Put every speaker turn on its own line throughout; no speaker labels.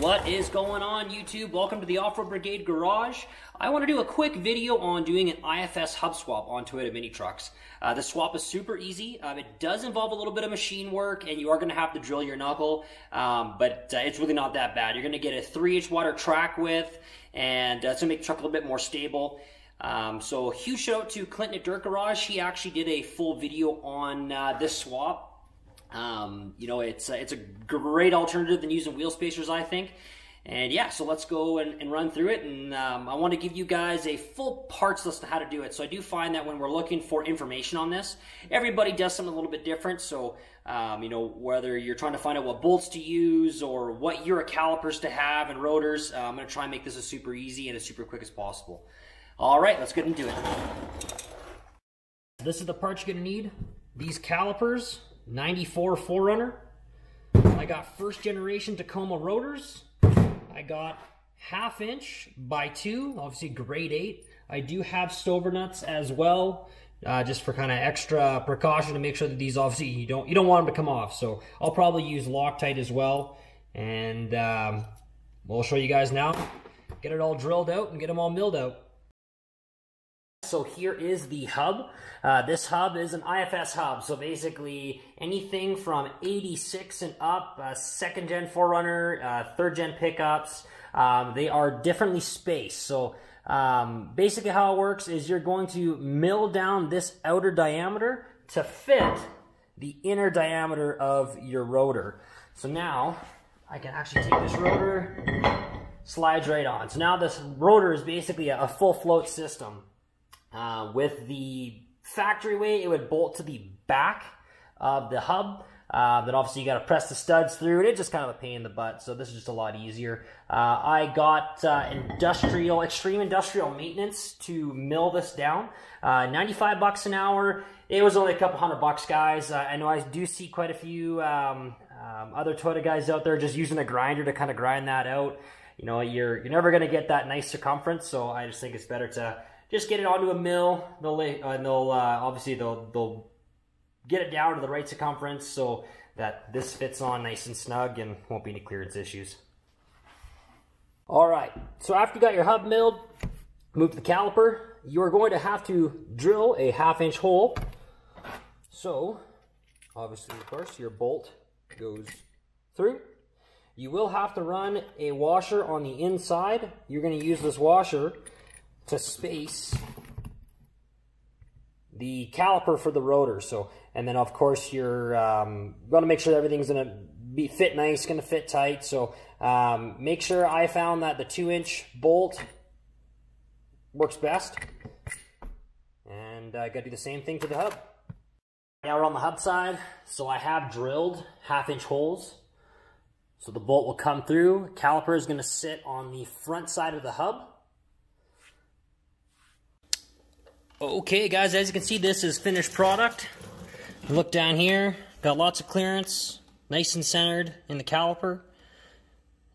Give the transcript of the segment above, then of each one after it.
What is going on YouTube? Welcome to the Off-Road Brigade Garage. I want to do a quick video on doing an IFS hub swap on Toyota mini trucks. Uh, the swap is super easy. Um, it does involve a little bit of machine work and you are going to have to drill your knuckle, um, but uh, it's really not that bad. You're going to get a 3 inch water track width and uh, it's going to make the truck a little bit more stable. Um, so huge shout out to Clinton at Dirt Garage. He actually did a full video on uh, this swap um, you know, it's it's a great alternative than using wheel spacers, I think. And yeah, so let's go and, and run through it. And um, I want to give you guys a full parts list of how to do it. So I do find that when we're looking for information on this, everybody does something a little bit different. So, um, you know, whether you're trying to find out what bolts to use or what Euro calipers to have and rotors, uh, I'm going to try and make this as super easy and as super quick as possible. All right, let's get into it. This is the parts you're going to need. These calipers, 94 4Runner. I got first generation Tacoma rotors. I got half inch by two, obviously grade eight. I do have stover nuts as well, uh, just for kind of extra precaution to make sure that these obviously you don't you don't want them to come off. So I'll probably use Loctite as well, and um, we'll show you guys now. Get it all drilled out and get them all milled out. So here is the hub. Uh, this hub is an IFS hub. So basically anything from 86 and up, uh, second gen 4Runner, uh, third gen pickups, um, they are differently spaced. So um, basically how it works is you're going to mill down this outer diameter to fit the inner diameter of your rotor. So now I can actually take this rotor, slides right on. So now this rotor is basically a, a full float system. Uh, with the factory way, it would bolt to the back of the hub. Uh, then obviously you got to press the studs through it. It's just kind of a pain in the butt, so this is just a lot easier. Uh, I got uh, industrial, extreme industrial maintenance to mill this down. Uh, 95 bucks an hour. It was only a couple hundred bucks, guys. Uh, I know I do see quite a few um, um, other Toyota guys out there just using a grinder to kind of grind that out. You know, you're you're never going to get that nice circumference, so I just think it's better to just get it onto a mill. They'll uh, and they'll uh, obviously they'll they'll get it down to the right circumference so that this fits on nice and snug and won't be any clearance issues. All right, so after you got your hub milled, move the caliper. You are going to have to drill a half inch hole. So, obviously, of course, your bolt goes through. You will have to run a washer on the inside. You're going to use this washer to space the caliper for the rotor. So, and then of course you're um, going to make sure everything's going to be fit nice, going to fit tight. So um, make sure I found that the two inch bolt works best. And I got to do the same thing to the hub. Now we're on the hub side. So I have drilled half inch holes. So the bolt will come through. Caliper is going to sit on the front side of the hub. Okay guys, as you can see this is finished product. Look down here, got lots of clearance, nice and centered in the caliper.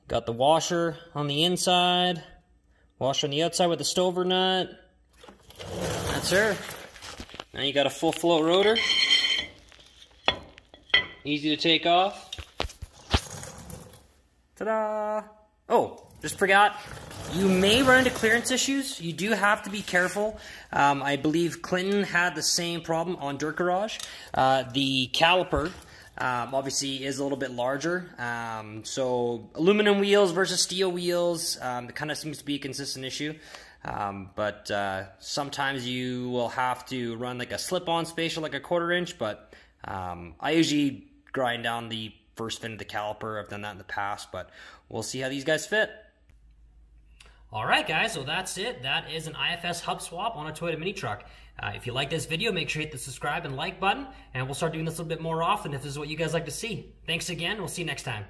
Got the washer on the inside, washer on the outside with the stover nut. That's her. Now you got a full float rotor. Easy to take off. Ta-da! Oh, just forgot, you may run into clearance issues. You do have to be careful. Um, I believe Clinton had the same problem on Dirt Garage. Uh, the caliper um, obviously is a little bit larger. Um, so aluminum wheels versus steel wheels, um, it kind of seems to be a consistent issue. Um, but uh, sometimes you will have to run like a slip-on spacer, like a quarter inch. But um, I usually grind down the first fin of the caliper. I've done that in the past, but we'll see how these guys fit. All right, guys, so that's it. That is an IFS hub swap on a Toyota mini truck. Uh, if you like this video, make sure you hit the subscribe and like button, and we'll start doing this a little bit more often if this is what you guys like to see. Thanks again. We'll see you next time.